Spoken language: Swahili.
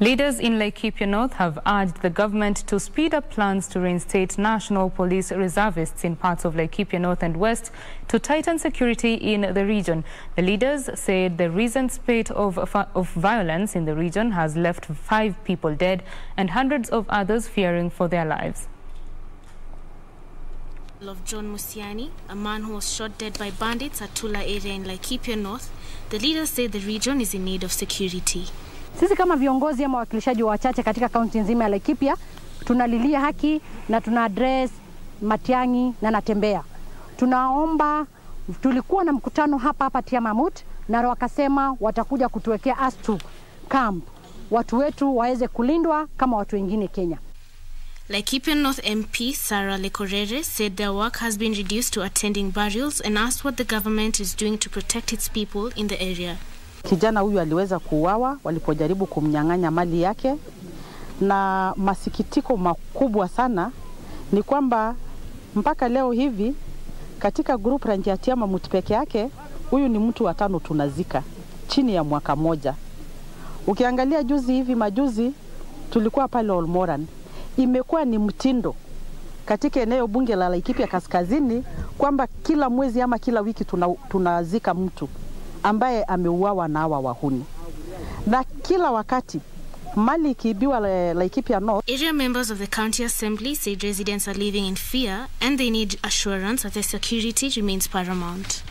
Leaders in Laikipia North have urged the government to speed up plans to reinstate national police reservists in parts of Laikipia North and West to tighten security in the region. The leaders said the recent spate of, of violence in the region has left five people dead and hundreds of others fearing for their lives. Of John Musiani, a man who was shot dead by bandits at Tula area in Laikipia North, the leaders say the region is in need of security. Sisi kama viongozi ama wakilishaji wachache katika kaunti nzima ya Laikipia tunalilia haki na tuna address Matiang'i na Natembea. Tunaomba, tulikuwa na mkutano hapa hapa Tiamamut na wakasema watakuja kutuwekea astu camp, watu wetu waweze kulindwa kama watu wengine Kenya. Laikipia North MP Sarah Lekorere said their work has been reduced to attending burials and asked what the government is doing to protect its people in the area. Kijana huyu aliweza kuuawa walipojaribu kumnyang'anya mali yake, na masikitiko makubwa sana ni kwamba mpaka leo hivi katika grupu la ya Tiamamut peke yake huyu ni mtu wa tano tunazika chini ya mwaka moja. Ukiangalia juzi hivi majuzi tulikuwa pale Olmoran, imekuwa ni mtindo katika eneo bunge la Laikipia Kaskazini kwamba kila mwezi ama kila wiki tunazika tuna, mtu ambaye ameuawa na hawa wahuni, na kila wakati mali ikiibiwa Laikipia North. Area members of the county assembly said residents are living in fear and they need assurance that their security remains paramount.